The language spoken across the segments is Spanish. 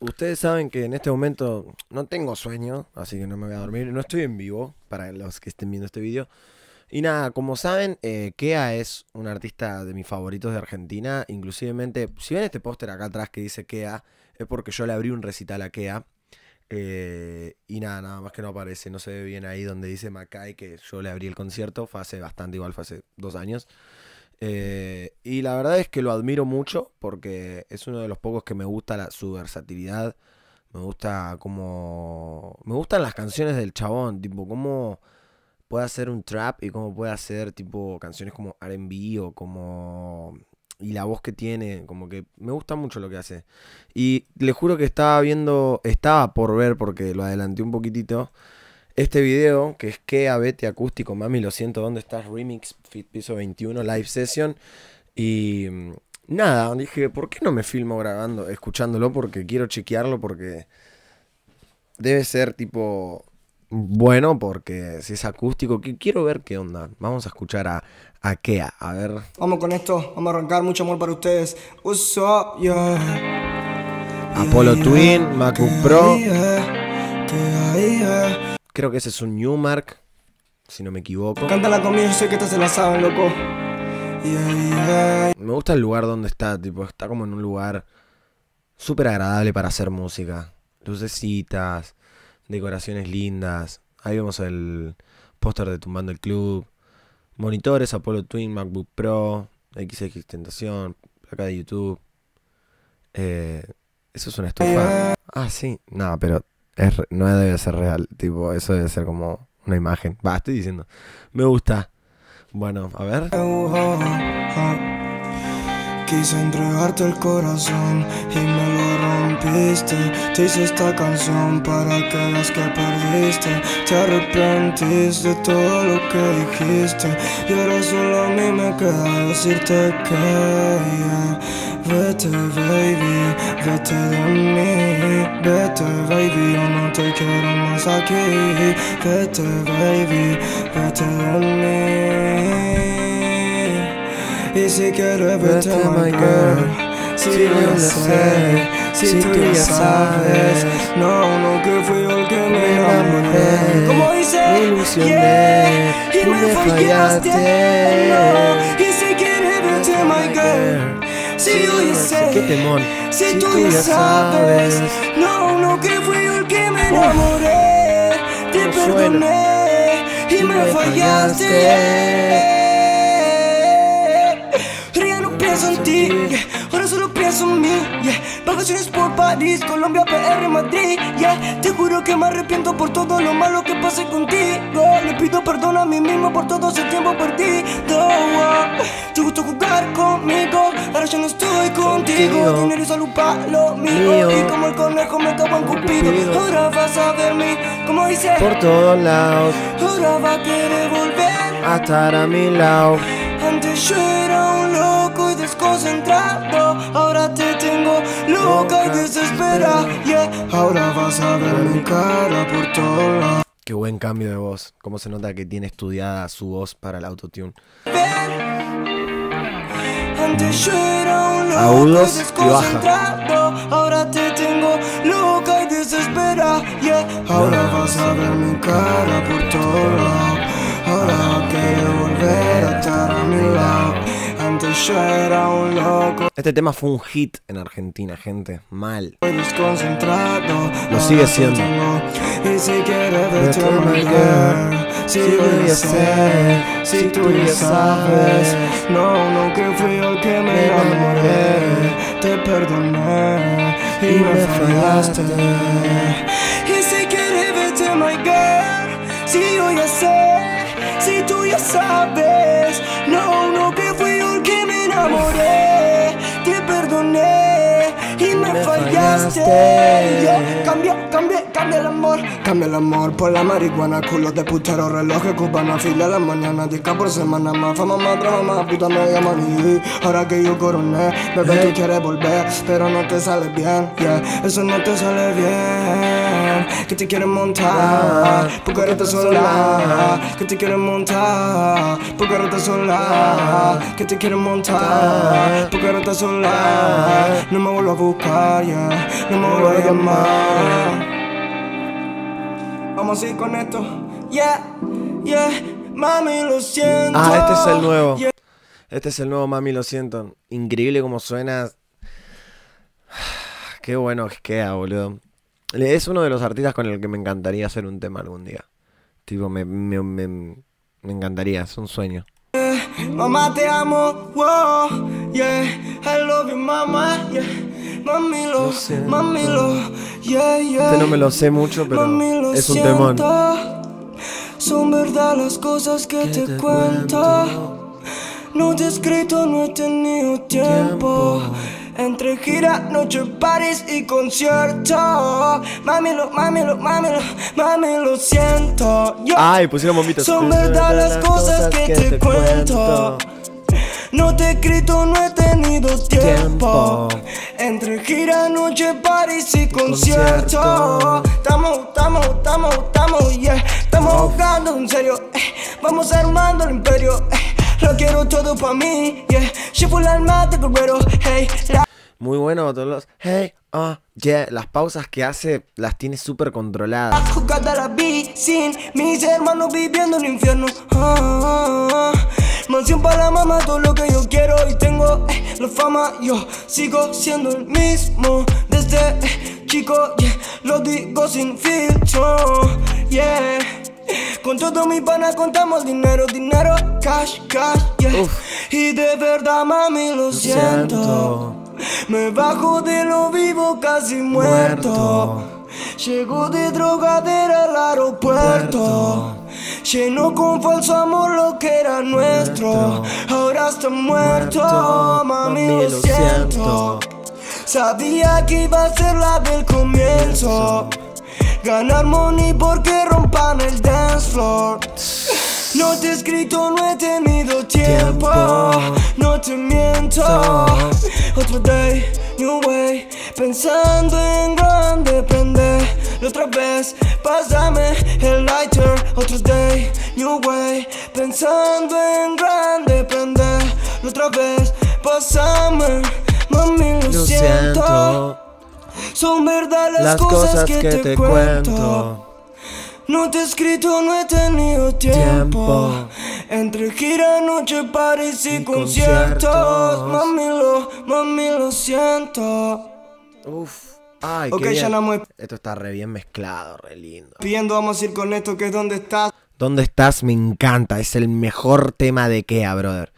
ustedes saben que en este momento no tengo sueño, así que no me voy a dormir. No estoy en vivo, para los que estén viendo este video. Y nada, como saben, eh, Kea es un artista de mis favoritos de Argentina. Inclusivemente, si ven este póster acá atrás que dice Kea, es porque yo le abrí un recital a Kea. Eh, y nada, nada más que no aparece, no se ve bien ahí donde dice Macay que yo le abrí el concierto, fue hace bastante, igual fue hace dos años. Eh, y la verdad es que lo admiro mucho porque es uno de los pocos que me gusta la, su versatilidad. Me gusta como... Me gustan las canciones del chabón, tipo, cómo puede hacer un trap y cómo puede hacer tipo canciones como RB o como... Y la voz que tiene, como que me gusta mucho lo que hace. Y le juro que estaba viendo, estaba por ver porque lo adelanté un poquitito este video, que es que Vete Acústico, mami, lo siento, ¿dónde estás? Remix, Fit Piso 21, Live Session. Y mm, nada, dije, ¿por qué no me filmo grabando, escuchándolo? Porque quiero chequearlo, porque debe ser tipo bueno, porque si es acústico, quiero ver qué onda. Vamos a escuchar a, a Kea, a ver. Vamos con esto, vamos a arrancar, mucho amor para ustedes. What's up, yeah. Apollo Twin, MacBook Pro. Creo que ese es un Newmark, si no me equivoco. Cántala conmigo, yo sé que esta se la saben, loco. Me gusta el lugar donde está, tipo, está como en un lugar súper agradable para hacer música. Lucecitas, decoraciones lindas. Ahí vemos el póster de Tumbando el Club. Monitores, Apollo Twin, MacBook Pro, XX Tentación, placa de YouTube. Eh, eso es una estufa. Ah, sí. No, pero no debe ser real, tipo, eso debe ser como una imagen. Va, estoy diciendo. Me gusta. Bueno, a ver. Quise entregarte el corazón y me lo rompiste. Te hice esta canción para que veas que perdiste. Te arrepentiste de todo lo que dijiste. Y ahora solo a mí me queda decirte que vete, baby, better than me. Better baby, yo no te quiero más aquí. Better baby, vete de mí. Y si quieres vete my girl? Si yo sé, si tú ya sabes No, no que fui yo el que me enamoré Como dice, me ilusioné y me fallaste Y si quieres vete my girl Si yo ya sé, qué temón. si tú ya sabes. No, no que fui yo el que me enamoré. Te perdoné y me fallaste. en ti, ahora solo pienso en mí, yeah. Vacaciones por París, Colombia, PR, Madrid, yeah. Te juro que me arrepiento por todo lo malo que pasé contigo. Le pido perdón a mí mismo por todo ese tiempo perdido. Te gustó jugar conmigo, ahora ya no estoy contigo. Dinero y salud para lo mío. Y como el conejo me cago en Cupido. Ahora vas a verme, como dice, por todos lados. Ahora va a querer volver a estar a mi lado. Antes yo era un loco y desconcentrado loca y desesperada yeah. Ahora vas a ver mi cara por todo lado Qué buen cambio de voz. Cómo se nota que tiene estudiada su voz para el autotune Agudos y desconcentrado Ahora te tengo loca y desesperada yeah. Ahora vas a ver mi cara por Ahora quiero volver a estar a mi lado. Yo era un loco. Este tema fue un hit en Argentina, gente. Mal. Lo sigue siendo. Y si quieres my girl. Si sé, si tú ya sabes. No, no que fui yo el que me enamoré. Te perdoné y me fallaste. Y si quieres vete my girl. Si yo ya sé si tú ya sabes. Fallaste. cambia, cambia, cambia el amor. Cambia el amor por la marihuana, culos de putero, relojes cubanos, fila a la mañana, disca por semana más, fama más, trama más, puta media maní. Ahora que yo coroné, bebé, tú quieres volver, pero no te sale bien, yeah, eso no te sale bien. Que te quieren montar, porque eres sola, que te quieren montar, porque eres sola, que te quieren montar, porque eres sola, no me vuelvo a buscar, yeah, no me voy a llamar. Vamos a ir con esto, yeah, yeah, mami, lo siento. Ah, este es el nuevo. Este es el nuevo Mami, lo siento. Increíble como suena. Qué bueno que queda, boludo. Es uno de los artistas con el que me encantaría hacer un tema algún día. Tipo, me, me, me, me encantaría, es un sueño. Mamá te amo, wow, yeah, I love you, mamá, yeah. Mami lo, Lo siento. mami lo, yeah, yeah. Este no me lo sé mucho, pero es un temón. Son verdad las cosas que, te, cuento. No te he escrito, no he tenido tiempo. Entre gira, noche, paris y concierto. Mami lo, mami lo, mami lo, mami lo siento. Yo- Ay, pusieron bombitas. son verdad las cosas que te cuento. No te he escrito, no he tenido tiempo. Tiempo. Entre gira, noche, paris y concierto. Estamos, estamos, estamos, estamos, yeah. Estamos jugando en serio. eh. Vamos armando el imperio. eh. Lo quiero todo pa' mí, yeah. Llevo el alma de guerrero, hey. La Muy bueno, todos los. Hey, ah, yeah. Las pausas que hace las tiene súper controladas. la vi sin mis hermanos viviendo en el infierno. Ah, ah, ah. Mansión para mamá, todo lo que yo quiero y tengo eh, la fama. Yo sigo siendo el mismo desde eh, chico, yeah. Lo digo sin filtro, yeah. Con todo mi pana contamos dinero, dinero, cash, cash, yeah. Uf. Y de verdad, mami, lo siento. siento. Me bajo de lo vivo casi muerto. Muerto. Llego de drogadera al aeropuerto. Lleno con falso amor lo que era nuestro. Ahora está muerto, Muerto. mami, Mami, lo lo siento. Sabía que iba a ser la del comienzo. Ganar money porque rompan el dance floor. No te he escrito, no he tenido tiempo. No te miento. Otro day, new way. Pensando en grande, prende. La otra vez, pásame el lighter. Otro day, new way. Pensando en grande, prende. La otra vez, pásame. Mami, lo, Lo siento. siento. Son verdad las, Las cosas que te cuento. No te he escrito, no he tenido tiempo. Tiempo. Entre gira, noche, paris y, Y conciertos. conciertos. Mami, lo, mami, lo siento. Uf. Ay, Ok, qué ya bien. no me- Esto está re bien mezclado, re lindo. Pidiendo, vamos a ir con esto, que es donde estás. ¿Dónde estás? Me encanta. Es el mejor tema de Kea, brother.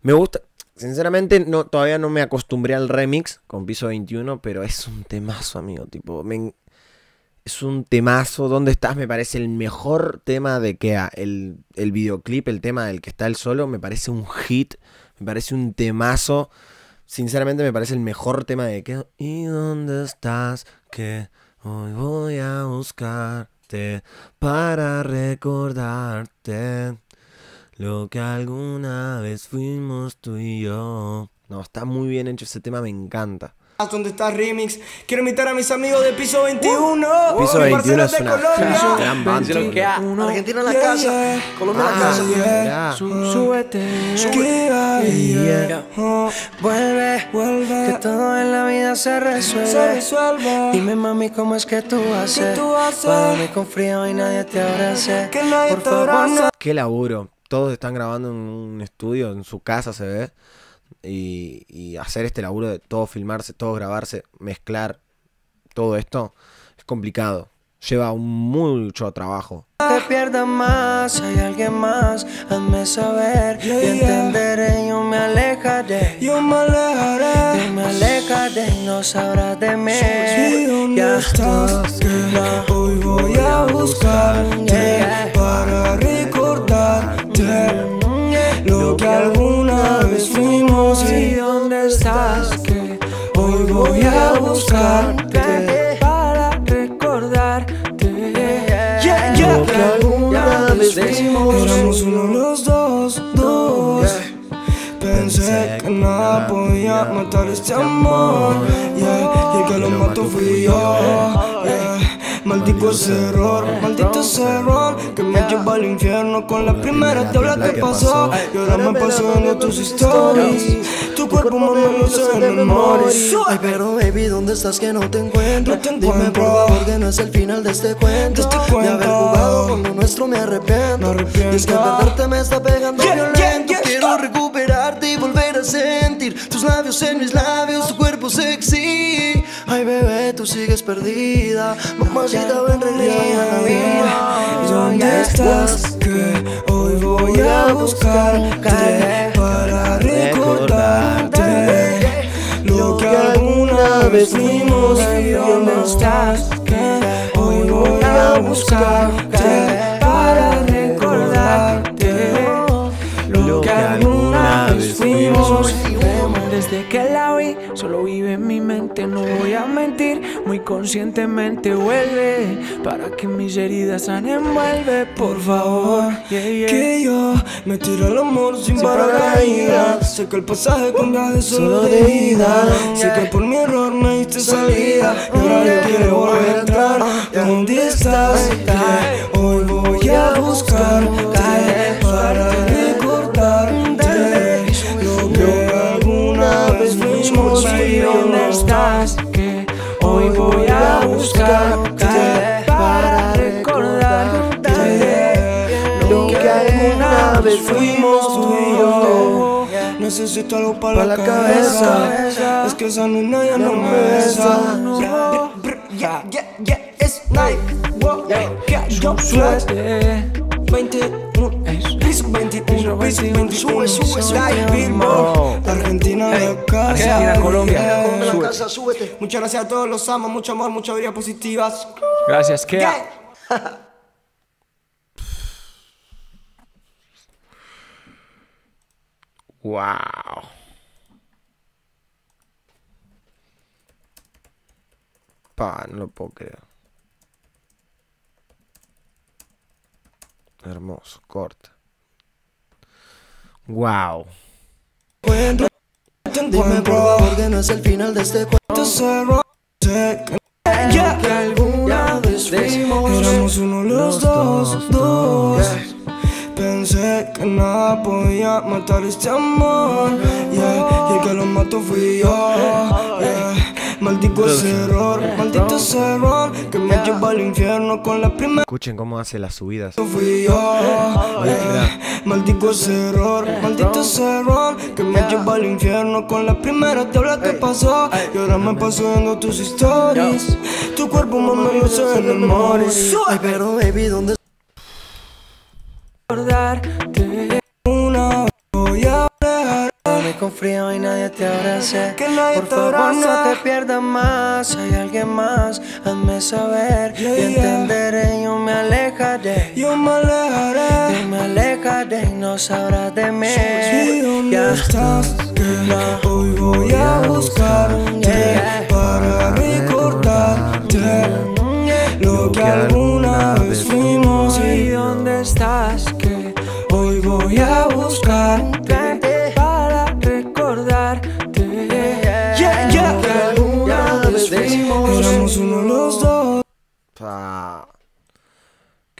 Me gusta. Sinceramente, no, todavía no me acostumbré al remix con piso 21, pero es un temazo, amigo. Tipo, me es un temazo. ¿Dónde estás? Me parece el mejor tema de Kea. El, el videoclip, el tema del que está el solo, me parece un hit. Me parece un temazo. Sinceramente, me parece el mejor tema de Kea. ¿Y dónde estás? Que hoy voy a buscarte para recordarte. Lo que alguna vez fuimos tú y yo. No, está muy bien hecho ese tema, me encanta. ¿Dónde estás, remix? Quiero invitar a mis amigos de piso 21. Piso mi 21 parcero es una gran banda. Argentina en la Yeah, casa, yeah. Colombia en la Ah, casa. mirá. Súbete, Yeah, yeah. Yeah. Oh, vuelve, Vuelve. que todo en la vida se se resuelve. resuelve. Dime mami cómo es que tú haces, tú haces? para con frío y nadie te abrace. Que nadie Por te favor, abrace. no Qué laburo. Todos están grabando en un estudio, en su casa se ve. Y, y hacer este laburo de todo filmarse, todo grabarse, mezclar todo esto es complicado. Lleva mucho trabajo. te pierdas más, hay alguien más, hazme saber Yeah, y entenderé, yo me alejaré. Yo me alejaré. Yo me alejaré y no sabrás de mí. ¿Y dónde Ya estás? Que no. hoy voy a buscarte Yeah. para recordarte que alguna vez fuimos y dónde estás. Que hoy voy a buscarte para recordarte. Yeah, yeah. Que alguna vez fuimos. Éramos uno los dos, dos. Pensé que nada podía matar este amor. Yeah, y que lo mató fui yo. Maldito ese error, maldito ese error Que me lleva al infierno. Con la primera tabla que pasó. Y ahora me paso viendo tus stories. Tu cuerpo mami lo sé de memoria. Ay, pero baby, ¿dónde estás que no te encuentro? No Dime por favor que no es el final de este cuento. De este haber jugado con lo nuestro me arrepiento. Y es que perderte me está pegando violento. Quiero recuperarte y volver a sentir tus labios en mis labios, tu cuerpo sexy. Ay, bebé, tú sigues perdida. Mamacita, ven, regresa a la vida. ¿Dónde estás? Que hoy voy a buscarte para recordarte lo que alguna vez fuimos. ¿Y dónde estás? Que hoy voy a buscarte Desde que la vi, solo vive en mi mente, no voy a mentir, muy conscientemente vuelve para que mis heridas sanen, vuelve, por favor. Que yo me tiro al amor sin paracaídas. Sé que el pasaje con viaje solo de ida. Sé que por mi error me diste salida. Y ahora yo quiero volver a entrar. ¿Dónde estás? Que hoy voy a buscarte fuimos. ¿Y dónde estás? Que hoy voy a buscarte para recordarte lo que alguna vez fuimos tú y yo. Necesito algo para la cabeza. Es que esa nena ya no me besa. Es que yo suerte. 21, piso 21, piso 21, sube, sube, sube. Argentina de casa. Argentina, Colombia. Sube. casa, súbete. Muchas gracias a todos, los amo, mucho amor, muchas vida positivas. Gracias, ¿qué? Wow. Pa, no lo puedo creer. Hermoso, corta. Wow. Dime por favor que no es el final de este cuento. Ya Que alguna vez fuimos. éramos uno los dos, dos. Pensé que nada podía matar este amor, yeah. Y el que lo mató fui yo, yeah. Maldito ese error, maldito ese error que me llevó al infierno con la primera. Escuchen cómo hace las subidas. fui yo. Yeah. Maldito ese error, maldito ese error Que me llevó al infierno con la primera tabla que pasó. Y ahora me paso viendo tus historias. Tu cuerpo lo sé de memoria. Ay, pero baby, ¿dónde con frío y nadie te abrace. Que nadie Por te favor, abraza. no te pierdas más. Hay alguien más, hazme saber. Yeah, y yeah. entenderé, yo me alejaré. Yo me alejaré Yo me alejaré y no sabrás de mí. ¿Y dónde Ya. estás? Que hoy voy a buscarte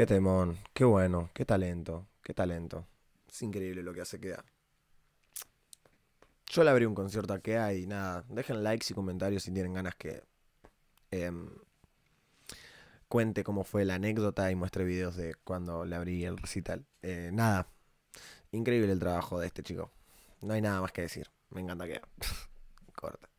Qué temón, qué bueno, qué talento, qué talento. Es increíble lo que hace Kea. Yo le abrí un concierto a Kea y nada, dejen likes y comentarios si tienen ganas que em, cuente cómo fue la anécdota y muestre videos de cuando le abrí el recital. Eh, nada, increíble el trabajo de este chico. No hay nada más que decir. Me encanta Kea. Corta.